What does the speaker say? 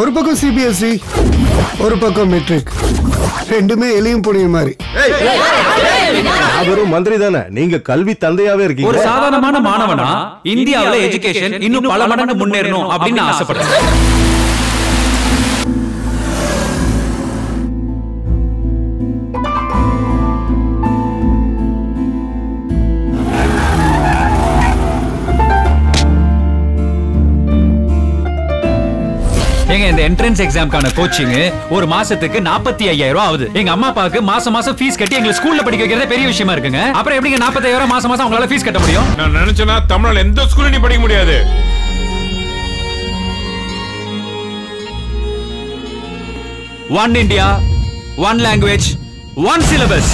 ஒரு பக்கம் சிபிஎஸ்சி ஒரு பக்கம் மெட்ரிக் ரெண்டுமே எலியும் புனியும் மாதிரி. அவரும் மந்திரி தானே? நீங்க கல்வி தந்தையாவே ஒரு இருக்கீங்க சாதாரணமான மாணவனா இந்தியாவுல எஜுகேஷன் இன்னும் பல மடங்கு முன்னேறணும் அப்படின்னு ஆசைப்படுறேன். ஏங்க இந்த என்ட்ரன்ஸ் எக்ஸாம்க்கான கோச்சிங் ஒரு மாசத்துக்கு நாற்பத்தி ஐயாயிரம் ரூபாய் ஆகுது. எங்க அம்மா அப்பாவுக்கு மாசம் மாசம் ஃபீஸ் கட்டி எங்களை ஸ்கூல்ல படிக்க வைக்கிறதே பெரிய விஷயமா இருக்குங்க. அப்புறம் எப்படிங்க நாற்பத்தாயிரம் மாசம் மாசம் அவங்களால ஃபீஸ் கட்ட முடியும்? நான் நினைச்சேன்னா தமிழ்நாடு எந்த ஸ்கூல்ல நீ படிக்க முடியாது. One India one language one syllabus